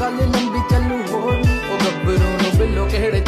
ਗੱਲ ਲੰਬੀ ਚੱਲੂ ਹੋਰ ਉਹ ਗੱਭਰੂ ਨੂੰ ਬਿੱਲੋ ਕਿਹੜੇ